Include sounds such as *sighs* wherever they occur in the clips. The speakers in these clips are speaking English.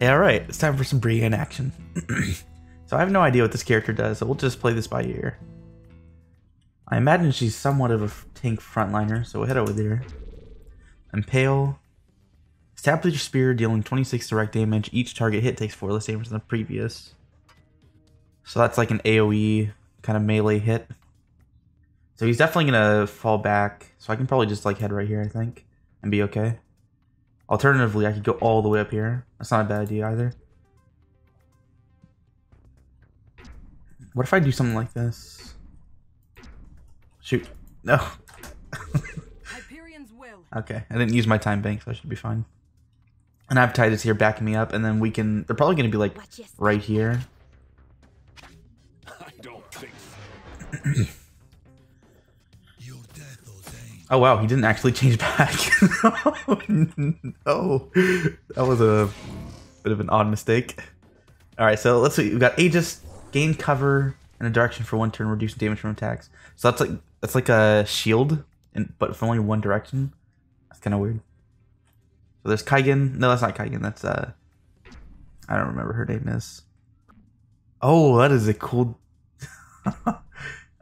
Yeah, alright, it's time for some Brienne action. *clears throat* so I have no idea what this character does, so we'll just play this by ear. I imagine she's somewhat of a tank frontliner, so we'll head over there. Impale. Stab with your spear, dealing 26 direct damage. Each target hit takes 4 less damage than the previous. So that's like an AoE kind of melee hit. So he's definitely going to fall back. So I can probably just like head right here, I think, and be okay. Alternatively, I could go all the way up here. That's not a bad idea either. What if I do something like this? Shoot. No. *laughs* okay, I didn't use my time bank, so I should be fine. And I have Titus here backing me up, and then we can... They're probably going to be, like, right here. I don't think so. *clears throat* Oh wow, he didn't actually change back. *laughs* oh, that was a bit of an odd mistake. All right, so let's see. We've got Aegis gain cover in a direction for one turn, reduce damage from attacks. So that's like that's like a shield, in, but for only one direction. That's kind of weird. So there's Kaigen. No, that's not Kaigen. That's uh, I don't remember her name is. Oh, that is a cool. *laughs*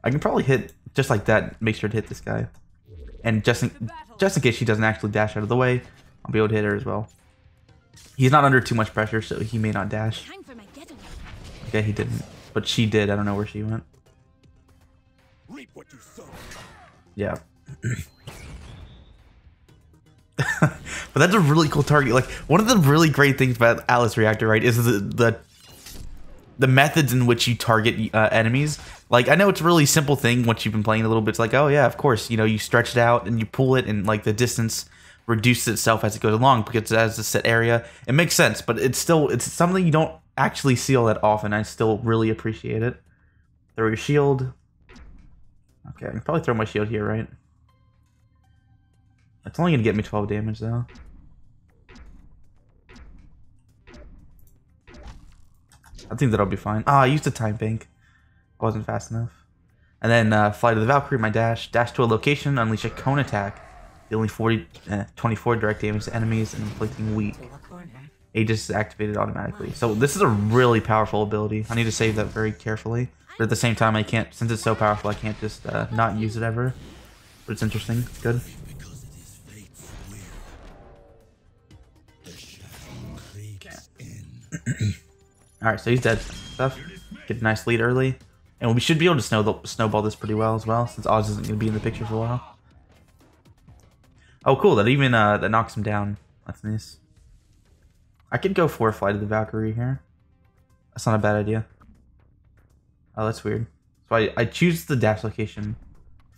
I can probably hit just like that. Make sure to hit this guy. And just in, just in case she doesn't actually dash out of the way, I'll be able to hit her as well. He's not under too much pressure, so he may not dash. Okay, he didn't. But she did. I don't know where she went. Yeah. *laughs* but that's a really cool target. Like, one of the really great things about Atlas Reactor, right, is the, the the methods in which you target uh, enemies. Like I know it's a really simple thing once you've been playing a little bit. It's like, oh yeah, of course, you know, you stretch it out and you pull it, and like the distance reduces itself as it goes along because it has a set area. It makes sense, but it's still it's something you don't actually see all that often. I still really appreciate it. Throw your shield. Okay, I can probably throw my shield here, right? It's only gonna get me 12 damage though. I think that'll be fine. Ah, oh, I used a time bank. Wasn't fast enough. And then uh, fly to the Valkyrie, my dash. Dash to a location, unleash a cone attack. Dealing 40, eh, 24 direct damage to enemies and inflicting weak. Aegis is activated automatically. So this is a really powerful ability. I need to save that very carefully. But at the same time, I can't, since it's so powerful, I can't just uh, not use it ever. But it's interesting. It's good. *clears throat* Alright, so he's dead. Stuff. Get a nice lead early. And we should be able to snow snowball this pretty well as well, since Oz isn't going to be in the picture for a while. Oh, cool. That even uh, that knocks him down. That's nice. I could go for a flight of the Valkyrie here. That's not a bad idea. Oh, that's weird. So I, I choose the dash location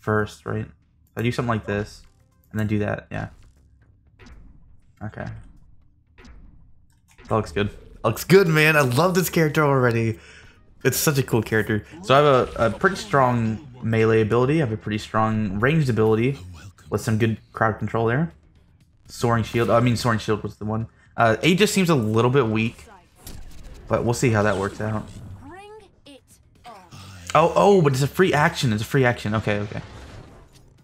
first, right? So I do something like this, and then do that, yeah. Okay. That looks good looks good, man. I love this character already. It's such a cool character. So I have a, a pretty strong melee ability. I have a pretty strong ranged ability with some good crowd control there. Soaring Shield. I mean, Soaring Shield was the one. Uh, just seems a little bit weak, but we'll see how that works out. Oh, oh, but it's a free action. It's a free action. Okay, okay.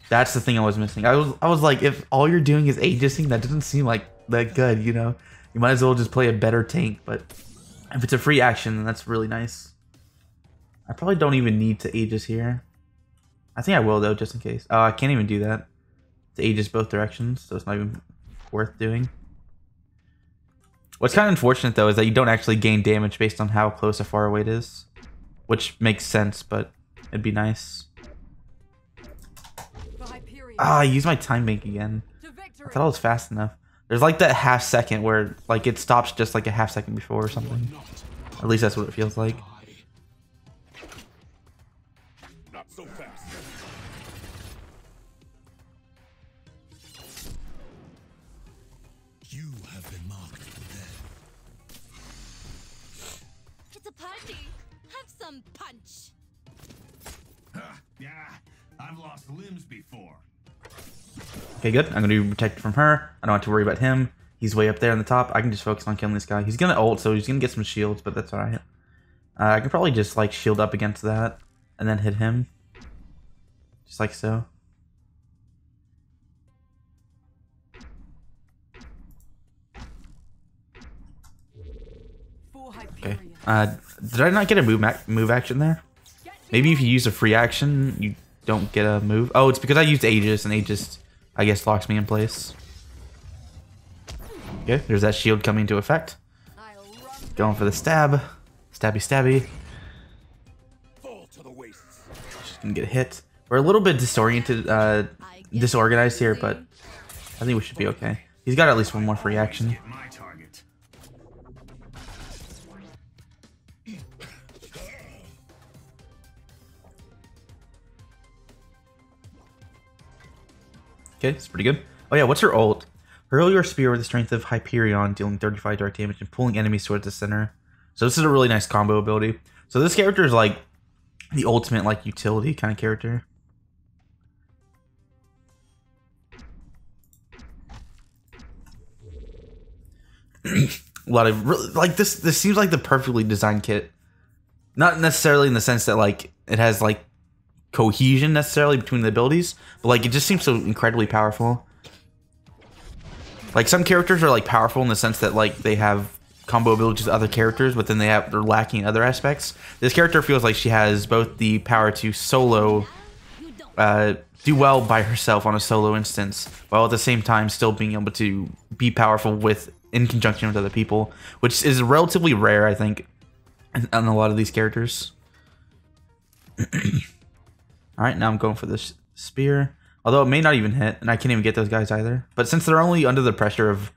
That's the thing I was missing. I was, I was like, if all you're doing is aegising, that doesn't seem like that good, you know? You might as well just play a better tank, but if it's a free action, then that's really nice. I probably don't even need to Aegis here. I think I will, though, just in case. Oh, I can't even do that. To Aegis both directions, so it's not even worth doing. What's kind of unfortunate, though, is that you don't actually gain damage based on how close or far away it is. Which makes sense, but it'd be nice. Ah, I used my time bank again. I thought I was fast enough. There's like that half second where like it stops just like a half second before or something. At least that's what it feels like. Not so fast. You have been marked for death. It's a party. Have some punch. yeah, I've lost limbs before. Okay, good. I'm going to be protected from her. I don't have to worry about him. He's way up there on the top. I can just focus on killing this guy. He's going to ult, so he's going to get some shields, but that's alright. Uh, I can probably just, like, shield up against that and then hit him. Just like so. Okay. Uh, did I not get a move, move action there? Maybe if you use a free action, you don't get a move. Oh, it's because I used Aegis, and Aegis I guess, locks me in place. Okay, there's that shield coming into effect. Going for the stab. Stabby stabby. Just gonna get hit. We're a little bit disoriented, uh, disorganized here, but I think we should be okay. He's got at least one more free action. Okay, it's pretty good. Oh yeah, what's her ult? Hurl your spear with the strength of Hyperion, dealing 35 dark damage and pulling enemies towards the center. So this is a really nice combo ability. So this character is like the ultimate like utility kind of character. *clears throat* a lot of really, like this this seems like the perfectly designed kit. Not necessarily in the sense that like it has like cohesion necessarily between the abilities, but like it just seems so incredibly powerful. Like some characters are like powerful in the sense that like they have combo abilities with other characters, but then they have they're lacking in other aspects. This character feels like she has both the power to solo uh, do well by herself on a solo instance, while at the same time still being able to be powerful with in conjunction with other people, which is relatively rare, I think, on a lot of these characters. *clears throat* All right, now I'm going for this spear. Although it may not even hit, and I can't even get those guys either. But since they're only under the pressure of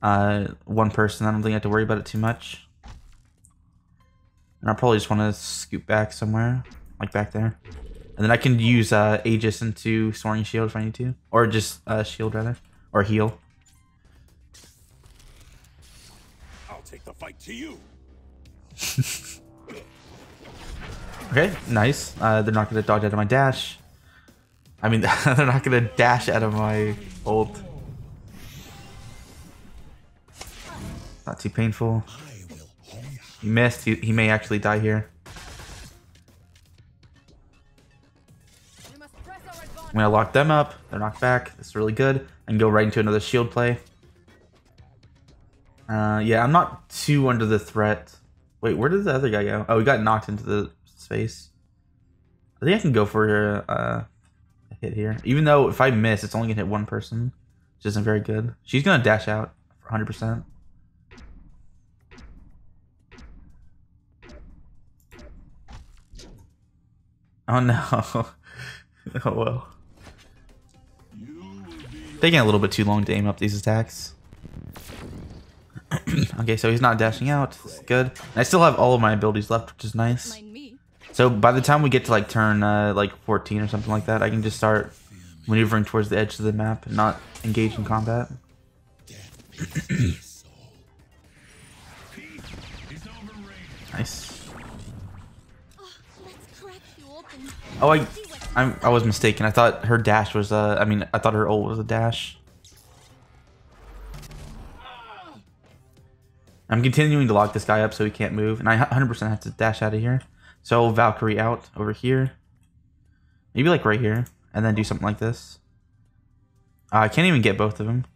uh, one person, I don't think I have to worry about it too much. And I probably just want to scoot back somewhere, like back there. And then I can use uh, Aegis into Soaring Shield if I need to. Or just uh, Shield, rather. Or Heal. I'll take the fight to you. *laughs* Okay, nice. Uh, they're not going to dodge out of my dash. I mean, *laughs* they're not going to dash out of my ult. Not too painful. He missed. He, he may actually die here. I'm going to lock them up. They're knocked back. That's really good. And go right into another shield play. Uh, yeah, I'm not too under the threat. Wait, where did the other guy go? Oh, he got knocked into the I think I can go for uh, a hit here. Even though if I miss, it's only going to hit one person. Which isn't very good. She's going to dash out for 100%. Oh no. *laughs* oh well. Taking a little bit too long to aim up these attacks. *clears throat* okay, so he's not dashing out. That's good. And I still have all of my abilities left, which is nice. So by the time we get to like turn uh, like 14 or something like that, I can just start maneuvering towards the edge of the map and not engage in combat. *clears throat* nice. Oh, I, I'm, I was mistaken. I thought her dash was, uh, I mean, I thought her ult was a dash. I'm continuing to lock this guy up so he can't move, and I 100% have to dash out of here. So Valkyrie out over here. Maybe like right here. And then do something like this. Uh, I can't even get both of them.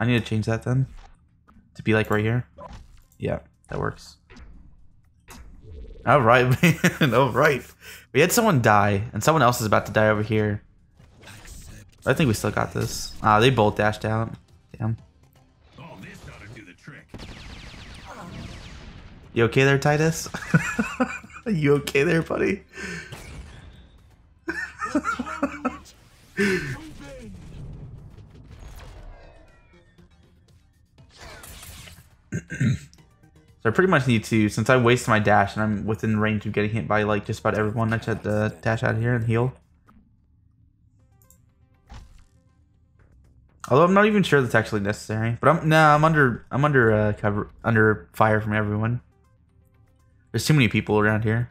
I need to change that then. To be like right here. Yeah, that works. Alright, *laughs* man. Alright. We had someone die, and someone else is about to die over here. I think we still got this. Ah, uh, they both dashed out. Damn. You okay there, Titus? *laughs* Are you okay there, buddy? so I pretty much need to, since I waste my dash and I'm within range of getting hit by like just about everyone, I had to dash out here and heal. Although I'm not even sure that's actually necessary, but I'm nah, I'm under I'm under uh, cover under fire from everyone. There's too many people around here.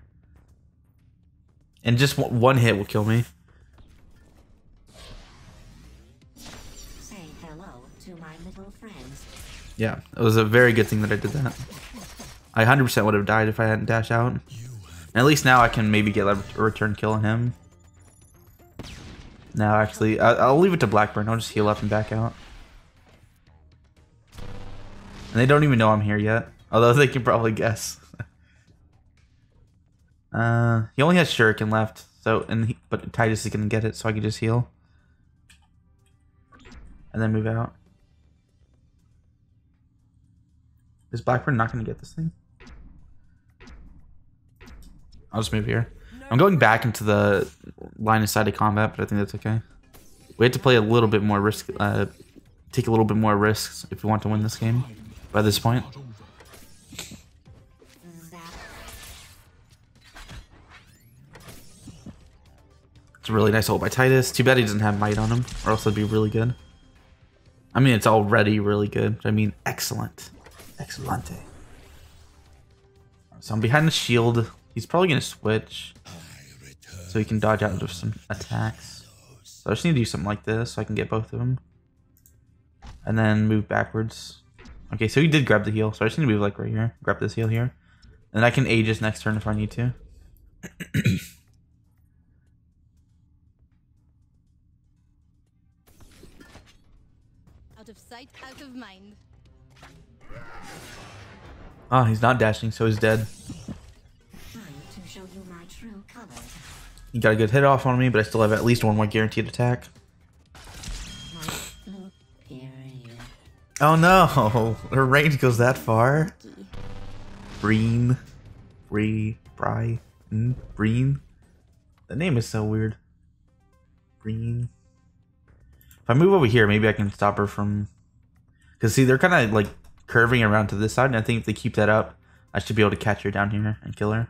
And just one hit will kill me. Yeah, it was a very good thing that I did that. I 100% would have died if I hadn't dashed out. And at least now I can maybe get a return kill on him. No, actually, I'll leave it to Blackburn. I'll just heal up and back out. And they don't even know I'm here yet. Although they can probably guess. Uh, he only has Shuriken left, so and he, but Titus is gonna get it, so I can just heal and then move out. Is Blackburn not gonna get this thing? I'll just move here. I'm going back into the line of sight of combat, but I think that's okay. We have to play a little bit more risk, uh, take a little bit more risks if we want to win this game by this point. It's a really nice ult by Titus. Too bad he doesn't have might on him, or else it'd be really good. I mean, it's already really good. I mean, excellent. Excellente. So I'm behind the shield. He's probably going to switch. So he can dodge out of some attacks. So I just need to do something like this so I can get both of them. And then move backwards. Okay, so he did grab the heal. So I just need to move like right here. Grab this heal here. And I can age Aegis next turn if I need to. *clears throat* sight, out of mind. Ah, he's not dashing, so he's dead. He got a good hit off on me, but I still have at least one more guaranteed attack. Oh no! *laughs* Her range goes that far? Breen. Bree. Bry. Breen. The name is so weird. Breen. If I move over here, maybe I can stop her from... Because see, they're kind of like curving around to this side, and I think if they keep that up, I should be able to catch her down here and kill her.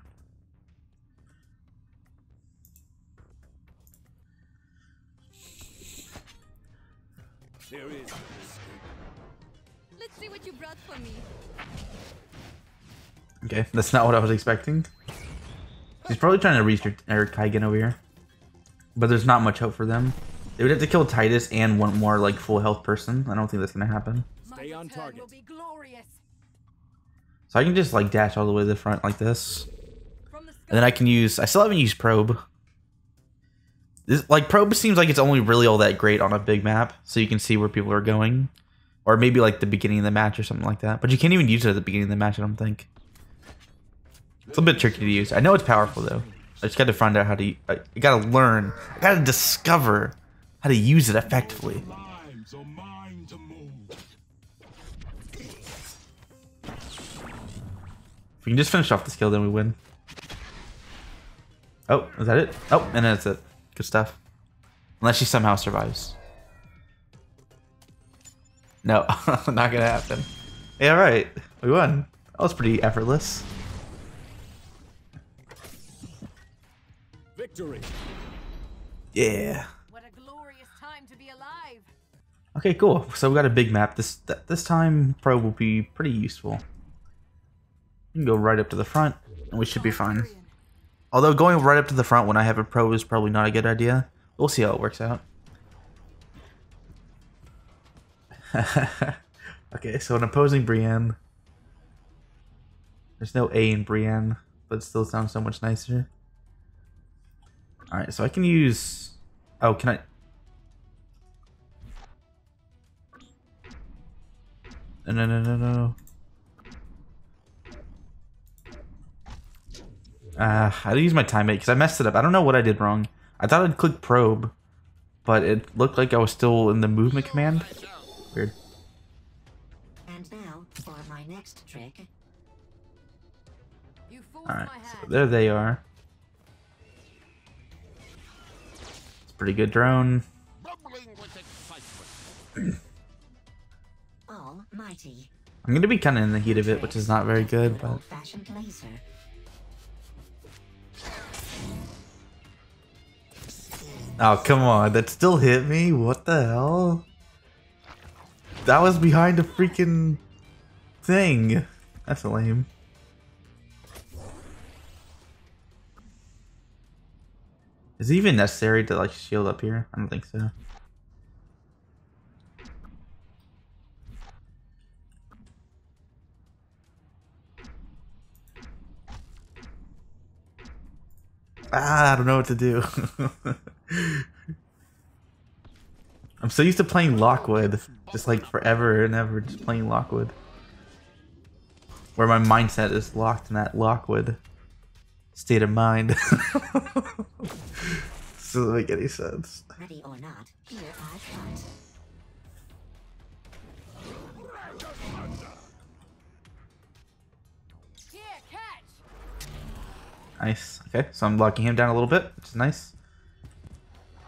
Let's see what you brought for me. Okay, that's not what I was expecting. He's probably trying to reach her, Eric Kaigen over here. But there's not much hope for them. They would have to kill Titus and one more like full health person. I don't think that's gonna happen. Stay on target. So I can just like dash all the way to the front like this. And then I can use I still haven't used probe. This like probe seems like it's only really all that great on a big map, so you can see where people are going. Or maybe like the beginning of the match or something like that. But you can't even use it at the beginning of the match, I don't think. It's a bit tricky to use. I know it's powerful though. I just gotta find out how to I, I gotta learn. I gotta discover how to use it effectively. We can just finish off this kill, then we win. Oh, is that it? Oh, and that's it. Good stuff. Unless she somehow survives. No, *laughs* not gonna happen. Yeah, alright. We won. That was pretty effortless. Victory. Yeah. What a glorious time to be alive. Okay, cool. So we got a big map. This th this time, Pro will be pretty useful. Can go right up to the front, and we should be fine. Although going right up to the front when I have a Pro is probably not a good idea. We'll see how it works out. *laughs* okay, so an opposing Brienne. There's no A in Brienne, but still sounds so much nicer. Alright, so I can use... Oh, can I... No, no, no, no, no. Uh, I had to use my time because I messed it up. I don't know what I did wrong. I thought I'd click probe, but it looked like I was still in the movement command. Weird. And now for my next trick. Alright, so there they are. It's a pretty good drone. Almighty. I'm gonna be kind of in the heat of it, which is not very good, but... Oh, come on. That still hit me? What the hell? That was behind a freaking thing. That's lame. Is it even necessary to like shield up here? I don't think so. Ah, I don't know what to do. *laughs* I'm so used to playing Lockwood, just like forever and ever, just playing Lockwood. where my mindset is locked in that Lockwood state of mind. *laughs* Doesn't make any sense. Ready or not, here I. Nice. Okay, so I'm locking him down a little bit, which is nice.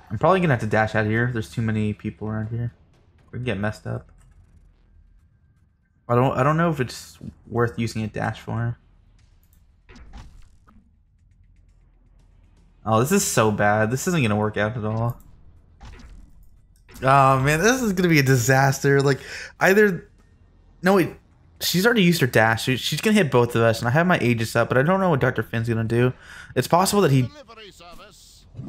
I'm probably gonna have to dash out of here. There's too many people around here. We can get messed up. I don't. I don't know if it's worth using a dash for. Oh, this is so bad. This isn't gonna work out at all. Oh man, this is gonna be a disaster. Like, either. No wait, she's already used her dash. She- She's gonna hit both of us, and I have my Aegis up, but I don't know what Dr. Finn's gonna do. It's possible that he.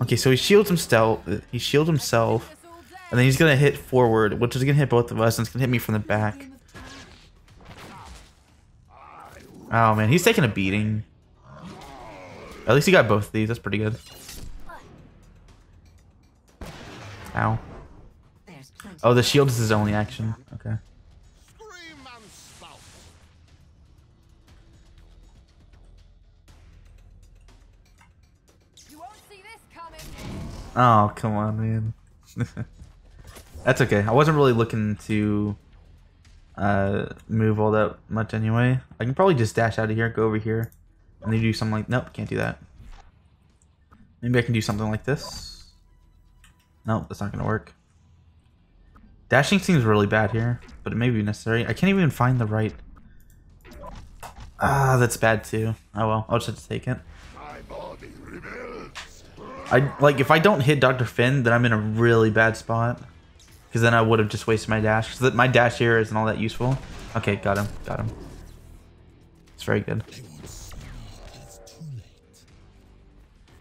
Okay, so he shields himself. He shields himself, and then he's gonna hit forward, which is gonna hit both of us, and it's gonna hit me from the back. Oh man, he's taking a beating. At least he got both of these. That's pretty good. Ow. Oh, the shield is his only action. Okay. Oh, come on, man. *laughs* That's okay. I wasn't really looking to uh, move all that much anyway. I can probably just dash out of here, go over here, and then do something like... Nope, can't do that. Maybe I can do something like this. Nope, that's not going to work. Dashing seems really bad here, but it may be necessary. I can't even find the right... Ah, that's bad too. Oh well, I'll just have to take it. I like if I don't hit Dr. Finn, then I'm in a really bad spot. Because then I would have just wasted my dash. Because my dash here isn't all that useful. Okay, got him, got him. It's very good.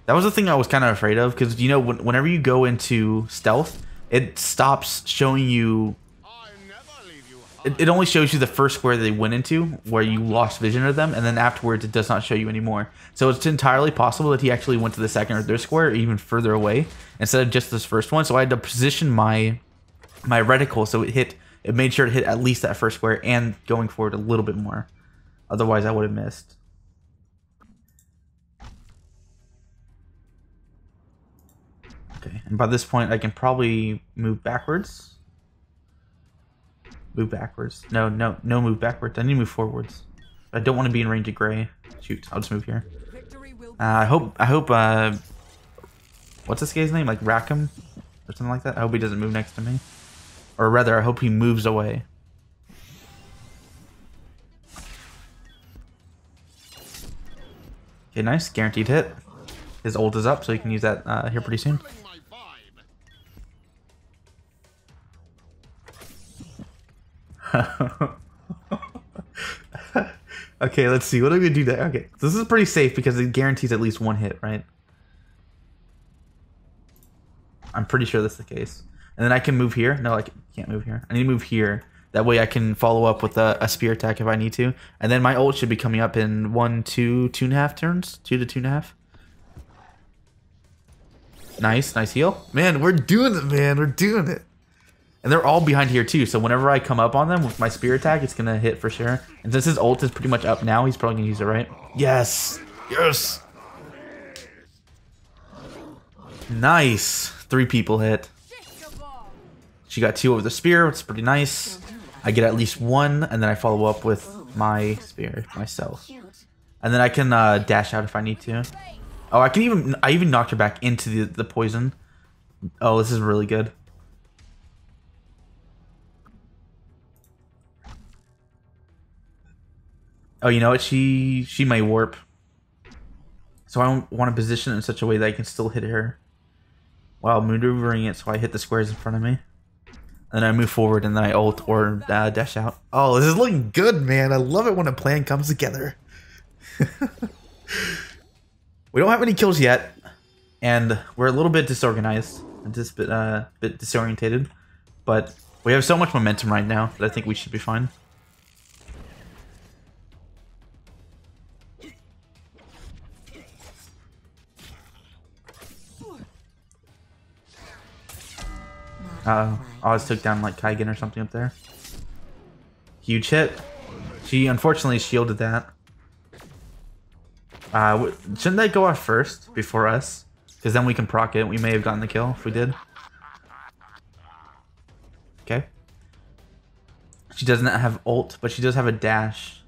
That was the thing I was kind of afraid of. Because you know, when, whenever you go into stealth, it stops showing you. I never leave you It, it only shows you the first square they went into, where you lost vision of them, and then afterwards it does not show you anymore. So it's entirely possible that he actually went to the second or third square, or even further away, instead of just this first one. So I had to position my my reticle so it hit it made sure to hit at least that first square and going forward a little bit more. Otherwise I would have missed. Okay, and by this point I can probably move backwards. Move backwards. No, no, no move backwards. I need to move forwards. I don't want to be in range of gray. Shoot, I'll just move here. Uh, I hope I hope uh what's this guy's name? Like Rackham or something like that? I hope he doesn't move next to me. Or rather, I hope he moves away. Okay, nice. Guaranteed hit. His ult is up, so he can use that uh, here pretty soon. *laughs* okay, let's see. What are we gonna do there? Okay, this is pretty safe because it guarantees at least one hit, right? I'm pretty sure that's the case. And then I can move here. No, I can't move here. I need to move here. That way I can follow up with a, a spear attack if I need to. And then my ult should be coming up in one, two, two and a half turns. Two to two and a half. Nice, nice heal. Man, we're doing it, man. We're doing it. And they're all behind here too, so whenever I come up on them with my spear attack, it's gonna hit for sure. And since his ult is pretty much up now, he's probably gonna use it, right? Yes! Yes! Nice! Three people hit. She got two over the spear, which is pretty nice. I get at least one, and then I follow up with my spear myself. And then I can uh, dash out if I need to. Oh, I can even I even knocked her back into the, the poison. Oh, this is really good. Oh, you know what? She she may warp. So I want to position it in such a way that I can still hit her while maneuvering it so I hit the squares in front of me. And then I move forward and then I ult or uh, dash out. Oh, this is looking good, man. I love it when a plan comes together. *laughs* we don't have any kills yet, and we're a little bit disorganized and just a bit, uh, bit disorientated. But we have so much momentum right now that I think we should be fine. Uh, just took down like Kaigen or something up there. Huge hit. She unfortunately shielded that. Uh, shouldn't they go off first before us? Because then we can proc it. We may have gotten the kill if we did. Okay. She does not have ult, but she does have a dash.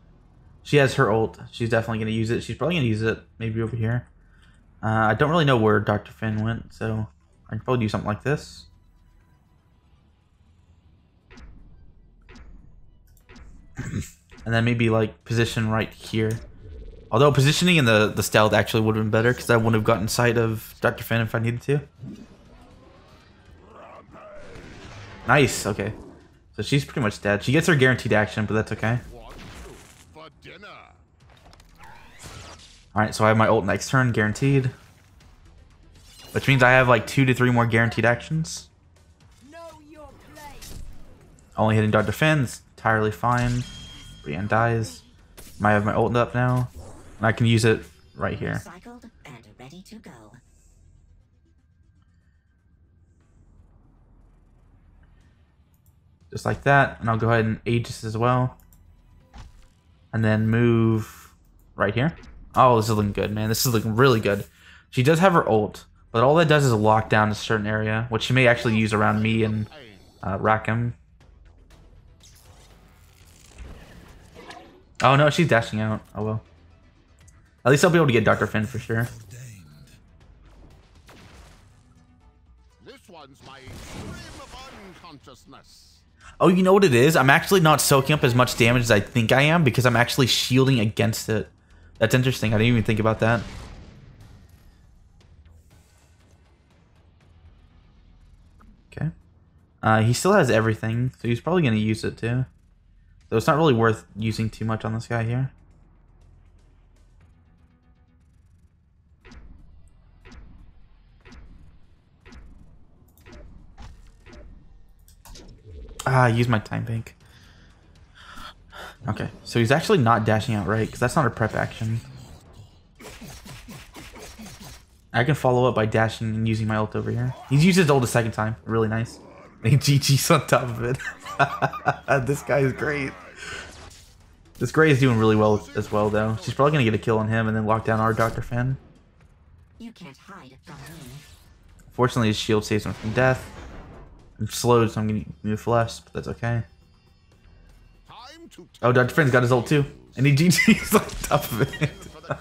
She has her ult. She's definitely going to use it. She's probably going to use it maybe over here. Uh, I don't really know where Dr. Finn went, so I can probably do something like this. *clears throat* and then maybe like position right here. Although positioning in the, the stealth actually would have been better because I wouldn't have gotten sight of Dr. Finn if I needed to. Nice, okay. So she's pretty much dead. She gets her guaranteed action, but that's okay. Alright, so I have my ult next turn, guaranteed. Which means I have like two to three more guaranteed actions. Know your place. Only hitting Dr. Finn's entirely fine. Brienne dies. I have my ult up now. And I can use it right here. And ready to go. Just like that. And I'll go ahead and Aegis as well. And then move right here. Oh, this is looking good, man. This is looking really good. She does have her ult, but all that does is lock down a certain area, which she may actually use around me and uh, Rackham. Oh no, she's dashing out. Oh well. At least I'll be able to get Dr. Finn for sure. This one's my of unconsciousness. Oh, you know what it is? I'm actually not soaking up as much damage as I think I am because I'm actually shielding against it. That's interesting. I didn't even think about that. Okay. Uh, he still has everything, so he's probably going to use it too. So it's not really worth using too much on this guy here. Ah, I used my time bank. Okay, so he's actually not dashing out right, because that's not a prep action. I can follow up by dashing and using my ult over here. He's used his ult a second time. Really nice. *laughs* And GG's on top of it. *laughs* this guy is great. This Grey is doing really well as well, though. She's probably going to get a kill on him and then lock down our Dr. Finn. You can't hide from me. Fortunately, his shield saves him from death. I'm slowed, so I'm going to move less, but that's okay. Time to Oh, Dr. Finn's got his ult too. And he GG's on top of it. *laughs* for the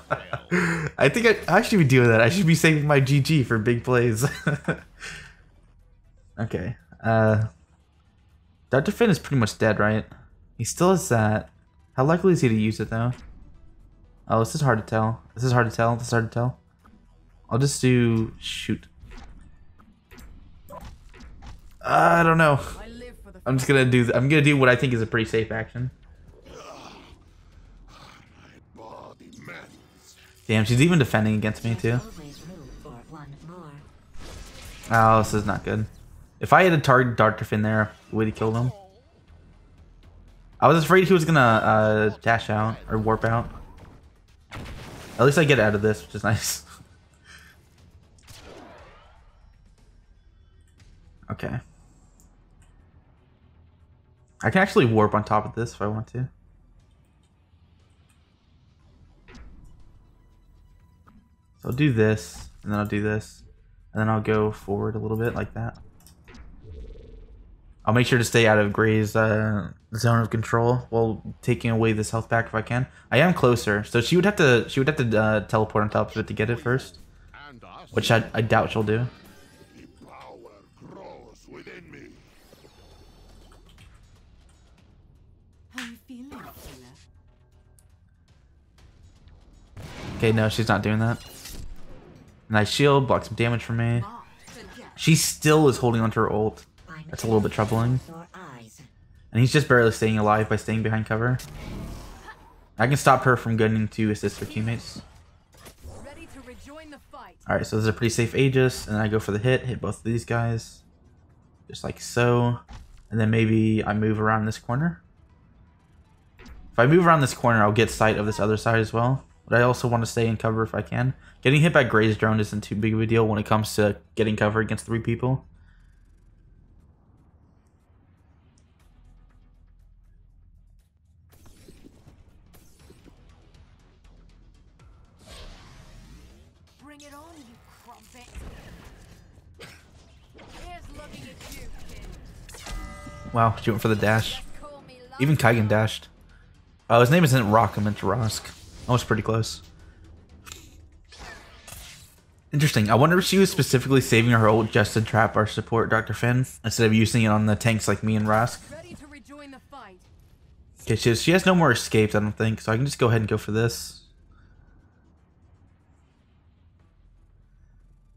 trail. I think I, I should be doing that. I should be saving my GG for big plays. *laughs* okay. Uh, Dr. Finn is pretty much dead, right? He still has that. How likely is he to use it, though? Oh, this is hard to tell. This is hard to tell. This is hard to tell. I'll just do... Shoot. I don't know. I'm just gonna do... I'm gonna do what I think is a pretty safe action. Damn, she's even defending against me, too. Oh, this is not good. If I had a target Dr. Finn there, would he killed him? I was afraid he was gonna uh, dash out or warp out. At least I get out of this, which is *laughs* nice. okay. I can actually warp on top of this if I want to. So I'll do this, and then I'll do this, and then I'll go forward a little bit like that. I'll make sure to stay out of Grey's uh, zone of control while taking away this health back if I can. I am closer, so she would have to she would have to uh, teleport on top of it to get it first, which I, I doubt she'll do. Okay, no, she's not doing that. Nice shield, block some damage from me. She still is holding onto her ult, That's a little bit troubling. And he's just barely staying alive by staying behind cover. I can stop her from getting to assist her teammates. Ready to rejoin the fight. Alright, so this is a pretty safe Aegis, and then I go for the hit, hit both of these guys. Just like so. And then maybe I move around this corner. If I move around this corner, I'll get sight of this other side as well. But I also want to stay in cover if I can. Getting hit by Grey's drone isn't too big of a deal when it comes to getting cover against three people. Wow, she went for the dash. Even. Kaigen dashed. Oh, his name isn't Rock, I meant Rask. I was pretty close. Interesting. I wonder if she was specifically saving her ult just to trap our support, Dr. Finn, instead of using it on the tanks like me and Rask. Ready to rejoin the fight. Okay, she has, she has no more escapes, I don't think, so I can just go ahead and go for this.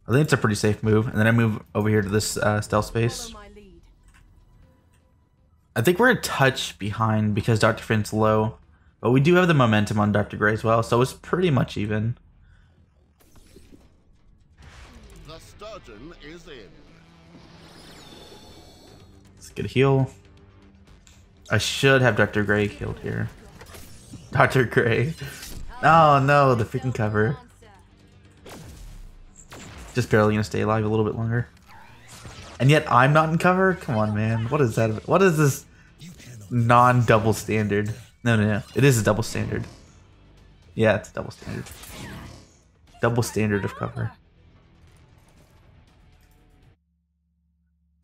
I think it's a pretty safe move, and then I move over here to this uh, stealth space. Follow my lead. I think we're a touch behind because Dr. Finn's low, but we do have the momentum on Dr. Grey as well, so it's pretty much even. The sturgeon is in. Let's get a heal. I should have Dr. Grey killed here. Dr. Grey. Oh no, the freaking cover. Just barely gonna stay alive a little bit longer. And yet I'm not in cover? Come on, man. What is that? What is this non-double standard? No, no, no. It is a double standard. Yeah, it's a double standard. Double standard of cover.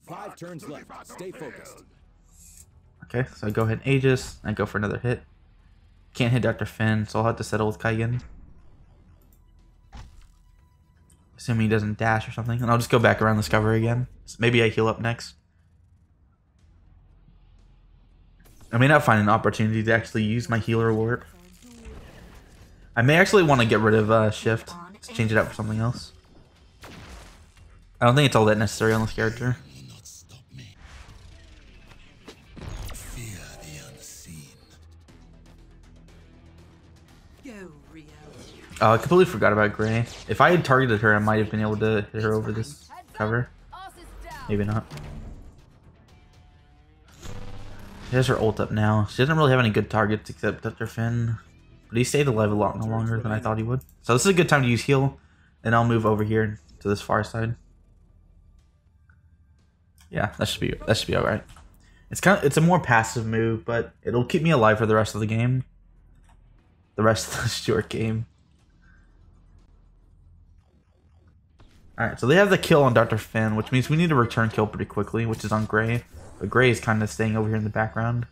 Five turns left. Stay focused. Okay, so I go ahead and Aegis. I go for another hit. Can't hit Dr. Finn, so I'll have to settle with Kaigen. Assuming he doesn't dash or something. And I'll just go back around this cover again. Maybe I heal up next. I may not find an opportunity to actually use my healer warp. I may actually want to get rid of uh, Shift. Just change it out for something else. I don't think it's all that necessary on this character. Oh, I completely forgot about Grey. If I had targeted her, I might have been able to hit her over this cover. Maybe not. She has her ult up now. She doesn't really have any good targets except Dr. Finn. But he stayed alive a lot longer than I thought he would. So this is a good time to use heal. And I'll move over here to this far side. Yeah, that should be that should be alright. It's kind of it's a more passive move, but it'll keep me alive for the rest of the game. The rest of the *laughs* short game. Alright, so they have the kill on Dr. Finn, which means we need to return kill pretty quickly, which is on Grey. But Grey is kind of staying over here in the background.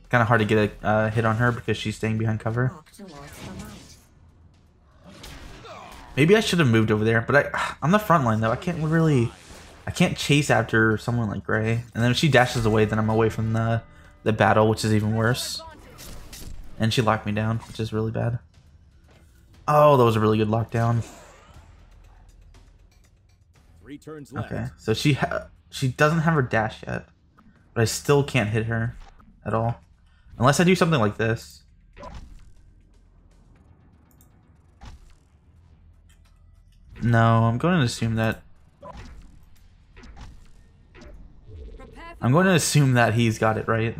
It's kind of hard to get a uh, hit on her because she's staying behind cover. Maybe I should have moved over there, but I, *sighs* on the front line though, I can't really, I can't chase after someone like Grey. And then if she dashes away, then I'm away from the the battle, which is even worse. And she locked me down, which is really bad. Oh, that was a really good lockdown. Three turns left. Okay, so she ha- she doesn't have her dash yet, but I still can't hit her at all, unless I do something like this. No, I'm going to assume that I'm going to assume that he's got it right.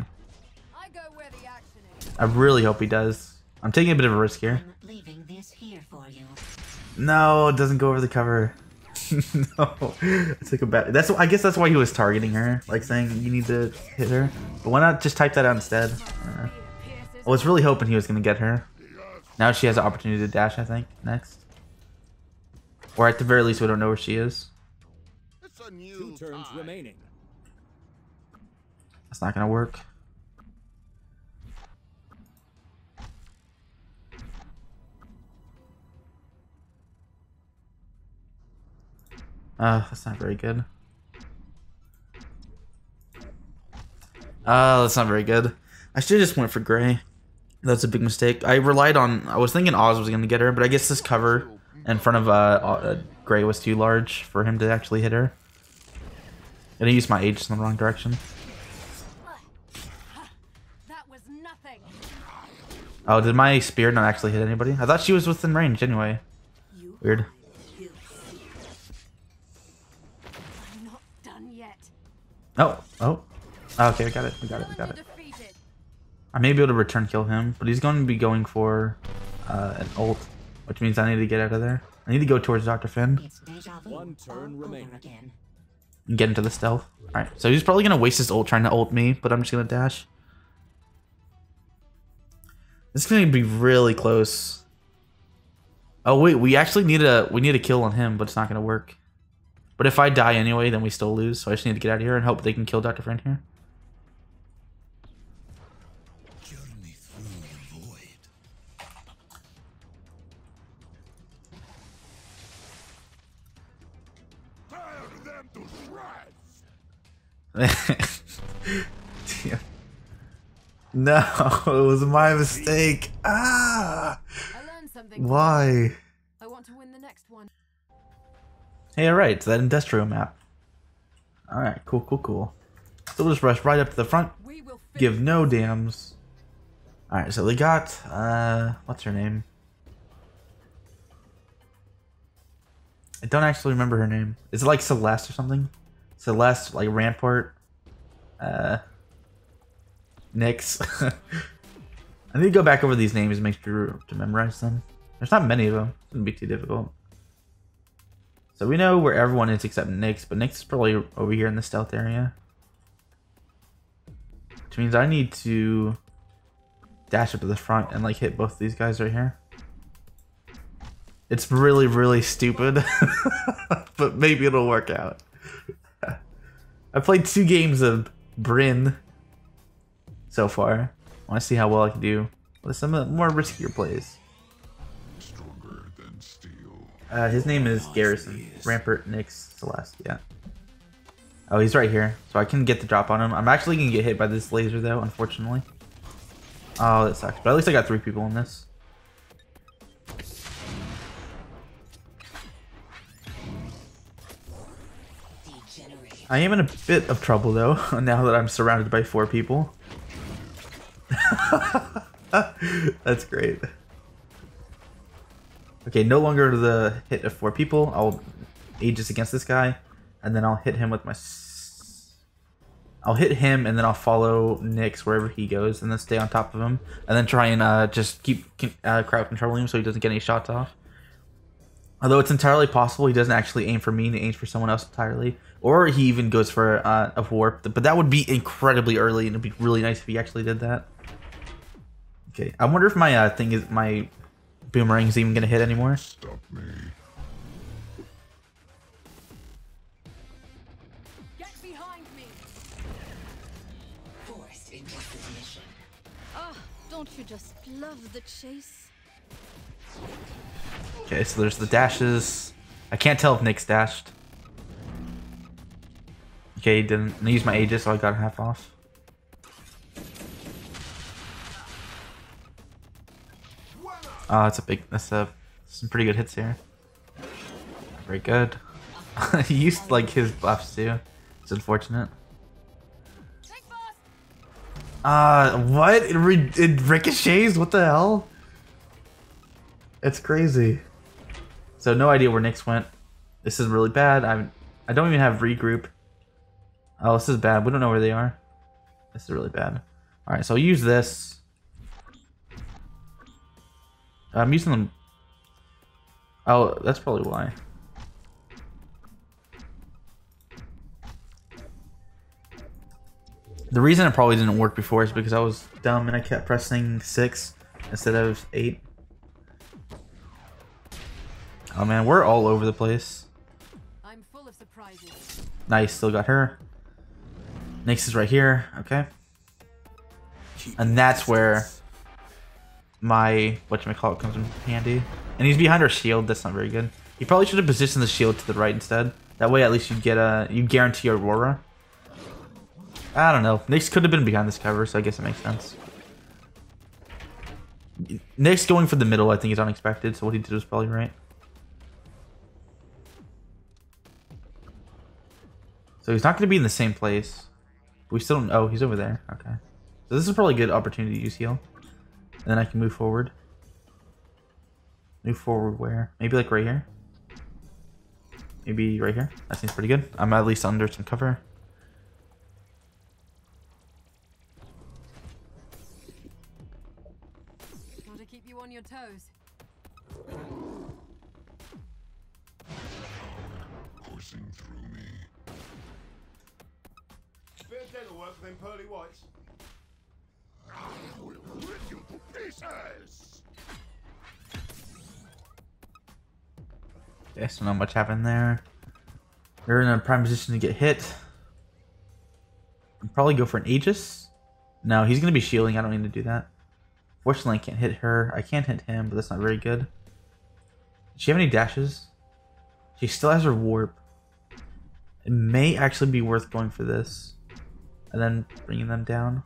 I go where the action is. I really hope he does. I'm taking a bit of a risk here. I'm leaving this here for you. No, it doesn't go over the cover. *laughs* no, it's like a bad. That's I guess that's why he was targeting her, like saying you need to hit her. But why not just type that out instead? Uh, I was really hoping he was gonna get her. Now she has an opportunity to dash. I think next, or at the very least, we don't know where she is. It's a Two turns time. remaining. That's not gonna work. Uh, that's not very good. Uh, that's not very good. I should have just went for Grey. That's a big mistake. I relied on. I was thinking Oz was gonna get her, but I guess this cover in front of uh, uh Grey was too large for him to actually hit her. And I used my Aegis in the wrong direction. Oh, did my spear not actually hit anybody? I thought she was within range anyway. Weird. Oh, oh. Okay, I got it. We got it. We got it. I may be able to return kill him, but he's going to be going for uh, an ult, which means I need to get out of there. I need to go towards Dr. Finn It's deja vu One turn remaining. and get into the stealth. Alright, so he's probably going to waste his ult trying to ult me, but I'm just going to dash. This is going to be really close. Oh wait, we actually need a we need a kill on him, but it's not gonna work. But if I die anyway, then we still lose. So I just need to get out of here and hope they can kill Dr. Finn here. Journey through the void. Tear them to shreds! Damn. *laughs* No, it was my mistake. Ah, I learned something. why? Hey, alright, it's that industrial map. Alright, cool, cool, cool. So we'll just rush right up to the front, We will finish give no dams. Alright, so they got, uh, what's her name? I don't actually remember her name. Is it like Celeste or something? Celeste, like Rampart? Uh, Nix. *laughs* I need to go back over these names and make sure to memorize them. There's not many of them. It shouldn't be too difficult. So we know where everyone is except Nix, but Nix is probably over here in the stealth area. Which means I need to dash up to the front and like hit both these guys right here. It's really, really stupid, *laughs* but maybe it'll work out. *laughs* I played two games of Brynn so far. I want to see how well I can do with some of the more riskier plays. Uh, his name is Garrison. Rampart Nix Celeste, yeah. Oh, he's right here. So I can get the drop on him. I'm actually going to get hit by this laser, though, unfortunately. Oh, that sucks. But at least I got three people in this. I am in a bit of trouble, though, *laughs* now that I'm surrounded by four people. *laughs* That's great. Okay, no longer the hit of four people. I'll Aegis against this guy, and then I'll hit him with my. I'll hit him, and then I'll follow Nix wherever he goes, and then stay on top of him, and then try and uh, just keep uh, crowd controlling him so he doesn't get any shots off. Although it's entirely possible he doesn't actually aim for me, and he aims for someone else entirely, or he even goes for uh, a warp. But that would be incredibly early, and it'd be really nice if he actually did that. Okay, I wonder if my uh, thing is my boomerang's even gonna hit anymore. Stop me. Get behind me. Forced into submission. Ah, don't you just love the chase? Okay, so there's the dashes. I can't tell if Nick's dashed. Okay, he didn't. I used my Aegis, so I got half off. Oh, that's a big. That's a some pretty good hits here. Very good. *laughs* he used like his buffs too. It's unfortunate. Uh, what? It, it ricochets? What the hell? It's crazy. So no idea where Nix went. This is really bad. I'm. I don't even have regroup. Oh, this is bad. We don't know where they are. This is really bad. All right, so I'll use this. I'm using them. Oh, that's probably why. The reason it probably didn't work before is because I was dumb and I kept pressing six instead of eight. Oh man, we're all over the place. I'm full of surprises. Nice, still got her. Nix is right here, okay. And that's where my whatchamacallit comes in handy. And he's behind our shield, that's not very good. You probably should have positioned the shield to the right instead. That way at least you get a you guarantee Aurora. I don't know. Nix could have been behind this cover, so I guess it makes sense. Nix going for the middle I think is unexpected, so what he did was probably right. So he's not going to be in the same place. We still don't. Oh, he's over there. Okay. So this is probably a good opportunity to use heal. And then I can move forward. Move forward where? Maybe like right here? Maybe right here? That seems pretty good. I'm at least under some cover. Gotta keep you on your toes. Coursing through me. Bit of dental work for them pearly whites. To pieces! Okay, not much happened there. They're in a prime position to get hit. I'd probably go for an Aegis. No, he's gonna be shielding. I don't need to do that. Fortunately, I can't hit her. I can't hit him, but that's not very good. Does she have any dashes? She still has her warp. It may actually be worth going for this. And then bringing them down.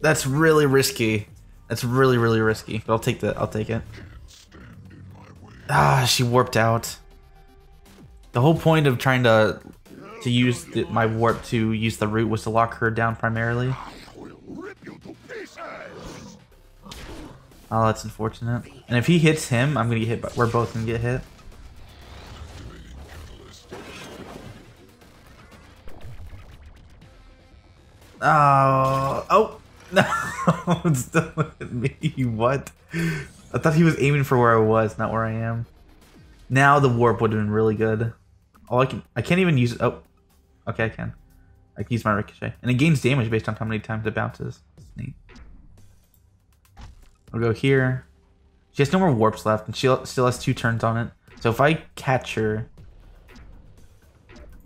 That's really risky. That's really, really risky. But I'll take that. I'll take it. Ah, she warped out. The whole point of trying to to use the, my warp to use the root was to lock her down primarily. Oh, that's unfortunate. And if he hits him, I'm gonna get hit. By, we're both gonna get hit. Oh, oh *laughs* no! it's still at me. What? I thought he was aiming for where I was, not where I am. Now the warp would have been really good. Oh, I can. I can't even use. It. Oh, okay, I can. I can use my ricochet, and it gains damage based on how many times it bounces. That's neat. I'll go here. She has no more warps left, and she still has two turns on it. So if I catch her,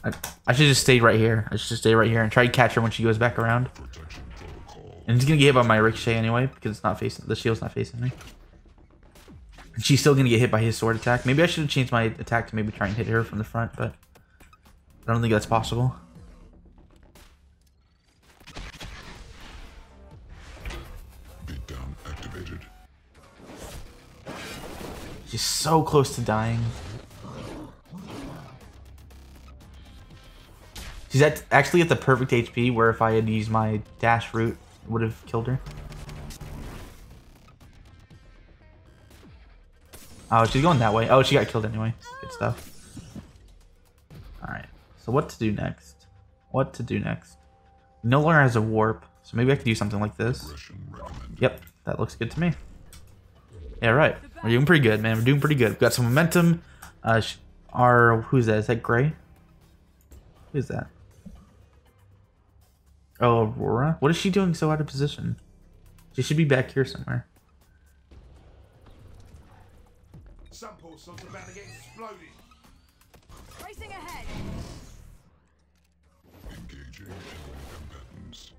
I, I should just stay right here. I should just stay right here and try to catch her when she goes back around. And he's gonna get hit by my ricochet anyway because it's not facing the shield's not facing me. And she's still gonna get hit by his sword attack. Maybe I should have changed my attack to maybe try and hit her from the front, but I don't think that's possible. Beatdown activated. She's so close to dying. She's at actually at the perfect HP where if I had used my dash route, would have killed her. Oh, she's going that way. Oh, she got killed anyway. Good stuff. Alright, so what to do next? What to do next? No longer has a warp, so maybe I could do something like this. Yep, that looks good to me. Yeah, right. We're doing pretty good, man. We're doing pretty good. We've got some momentum. Uh, our who's that? Is that Grey? Who's that? Oh, Aurora. What is she doing so out of position? She should be back here somewhere. Some poor sod's about to get exploded. Racing ahead. Engaging combatants.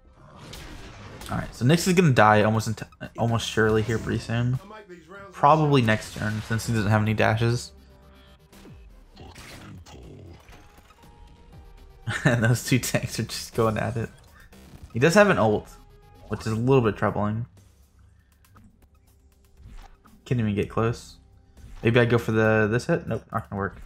All right, so Nix is gonna die almost almost surely here pretty soon. I make these rounds Probably next turn since he doesn't have any dashes. And *laughs* those two tanks are just going at it. He does have an ult, which is a little bit troubling. Can't even get close. Maybe I go for the this hit. Nope, not gonna work.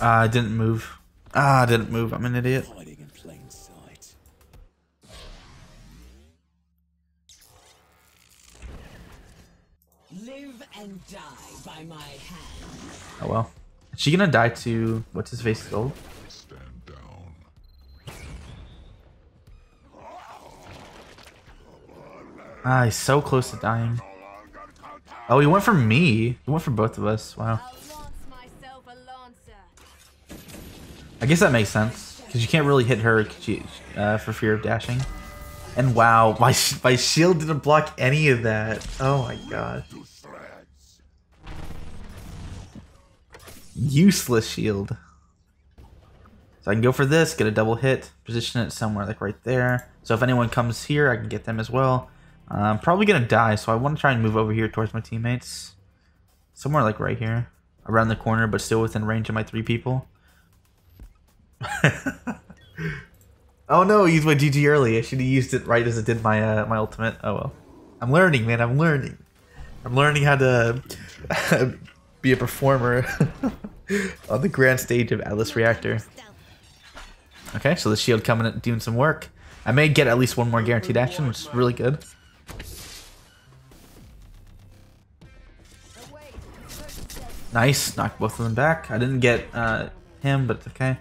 Ah, I didn't move. Ah, I didn't move. I'm an idiot. Oh well. Is she gonna die to what's his face gold? Stand down. Ah, he's so close to dying. Oh, he went for me. He went for both of us. Wow. I guess that makes sense because you can't really hit her uh, for fear of dashing. And wow, my my shield didn't block any of that. Oh my god, To shreds. Useless shield. So I can go for this, get a double hit, position it somewhere like right there. So if anyone comes here, I can get them as well. I'm probably gonna die, so I want to try and move over here towards my teammates, somewhere like right here, around the corner, but still within range of my three people. *laughs* oh no, I used my GG early. I should have used it right as it did my uh, my ultimate. Oh well. I'm learning, man. I'm learning. I'm learning how to *laughs* be a performer *laughs* *laughs* on the grand stage of Atlas Reactor. Okay, so the shield coming in doing some work. I may get at least one more guaranteed action, which is really good. Nice, knocked both of them back. I didn't get uh, him, but it's okay.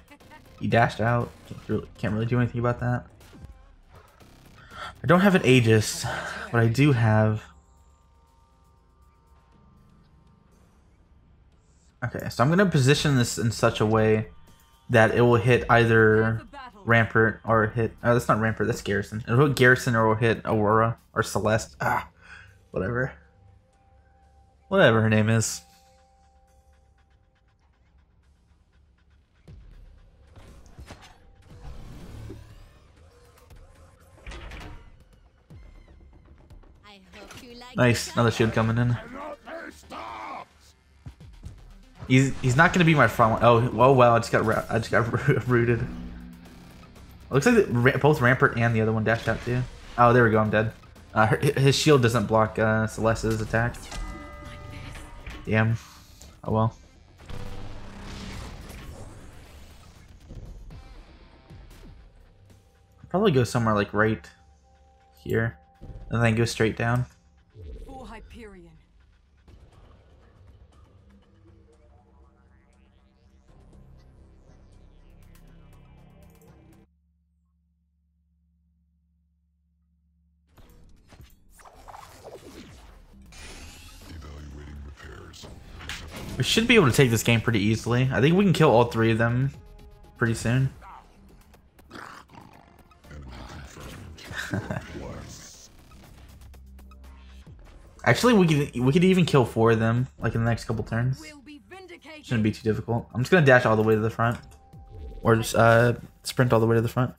He dashed out. Can't really, can't really do anything about that. I don't have an Aegis, but I do have. Okay, so I'm gonna position this in such a way that it will hit either Rampart or hit. Oh, that's not Rampart. That's Garrison. It'll hit Garrison or it'll hit Aurora or Celeste. Ah, whatever. Whatever her name is. I hope you like Nice, another shield coming in. He's he's not gonna be my front line. Oh, oh wow! I just got I just got *laughs* rooted. Looks like the, both Rampart and the other one dashed out too. Oh, there we go. I'm dead. Uh, her- his shield doesn't block uh, Celeste's attack. Damn. Oh well. Probably go somewhere like right here, and then go straight down. Should be able to take this game pretty easily. I think we can kill all three of them pretty soon. *laughs* Actually, we could we could even kill four of them like in the next couple turns. Will be vindicated. Shouldn't be too difficult. I'm just gonna dash all the way to the front, or just uh sprint all the way to the front.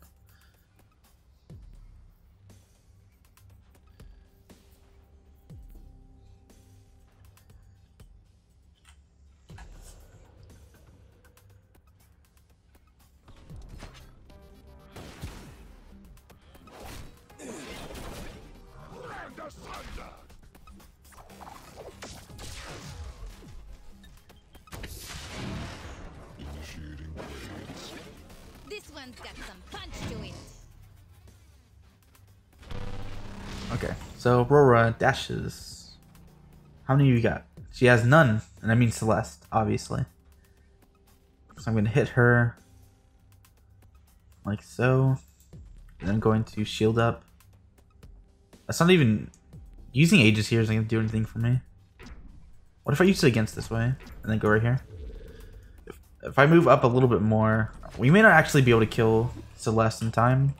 So Aurora dashes. How many you got? She has none, and I mean Celeste, obviously. So I'm gonna hit her like so, and I'm going to shield up. That's not even using Aegis here isn't gonna do anything for me. What if I use it against this way and then go right here? If, if I move up a little bit more, we may not actually be able to kill Celeste in time.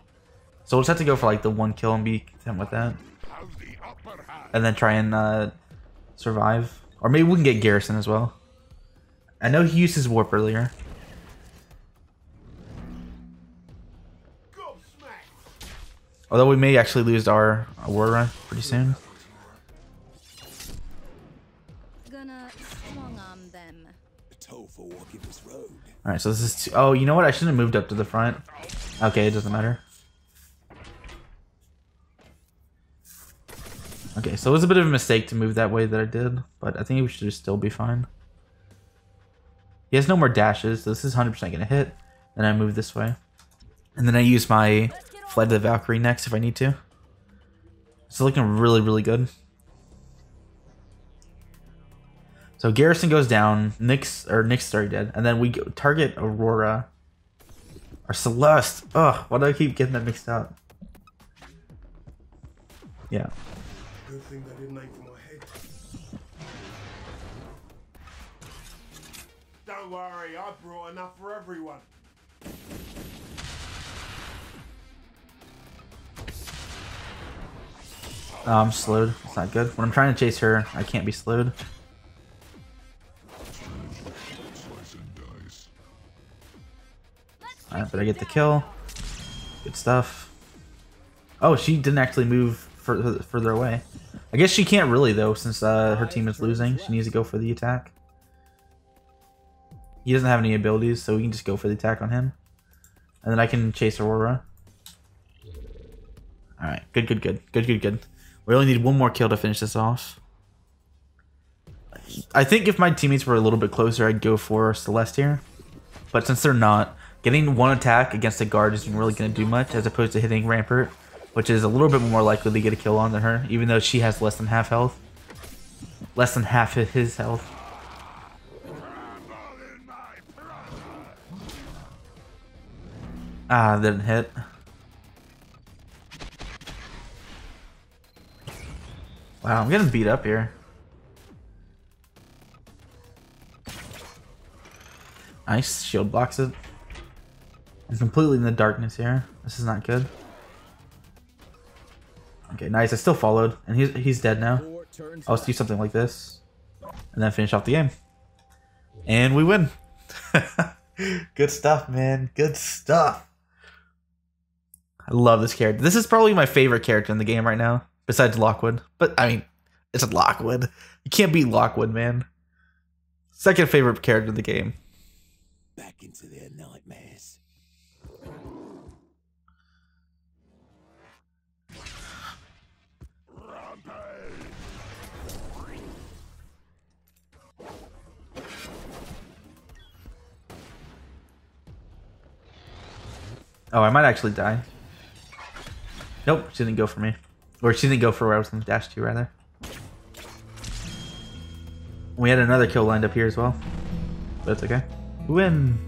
So we'll just have to go for like the one kill and be content with that. Have the upper hand. And then try and uh, survive. Or maybe we can get Garrison as well. I know he used his warp earlier. Although we may actually lose our war run pretty soon. Gonna strong arm them. A toll for walking this road. Alright, so this is... Two, oh, you know what? I shouldn't have moved up to the front. Okay, it doesn't matter. Okay, so it was a bit of a mistake to move that way that I did, but I think we should still be fine. He has no more dashes, so this is 100% going to hit. Then I move this way. And then I use my Flight of the Valkyrie next if I need to. It's looking really, really good. So Garrison goes down. Nick's or Nick's already dead, and then we go, target Aurora or Celeste. Ugh, why do I keep getting that mixed up? Yeah. Good thing they didn't aim for my head. Don't worry, I brought enough for everyone. Oh, I'm slowed. It's not good. When I'm trying to chase her, I can't be slowed. Alright, but I get the kill. Good stuff. Oh, she didn't actually move further, further away. I guess she can't really, though, since uh, her team is losing. She needs to go for the attack. He doesn't have any abilities, so we can just go for the attack on him. And then I can chase Aurora. Alright, good, good, good. Good, good, good. We only need one more kill to finish this off. I think if my teammates were a little bit closer, I'd go for Celeste here. But since they're not, getting one attack against a guard isn't really going to do much as opposed to hitting Rampart, which is a little bit more likely to get a kill on than her, even though she has less than half health. Less than half of his health. Ah, didn't hit. Wow, I'm getting beat up here. Nice. Shield blocks it. I'm completely in the darkness here. This is not good. Okay, nice. I still followed, and he's he's dead now. I'll do something like this, and then finish off the game, and we win. *laughs* Good stuff, man. Good stuff. I love this character. This is probably my favorite character in the game right now, besides Lockwood. But I mean, it's a Lockwood. You can't beat Lockwood, man. Second favorite character in the game. back into their nightmares. Oh, I might actually die. Nope, she didn't go for me. Or she didn't go for where I was going to dash to, rather. We had another kill lined up here as well. But it's okay. Win!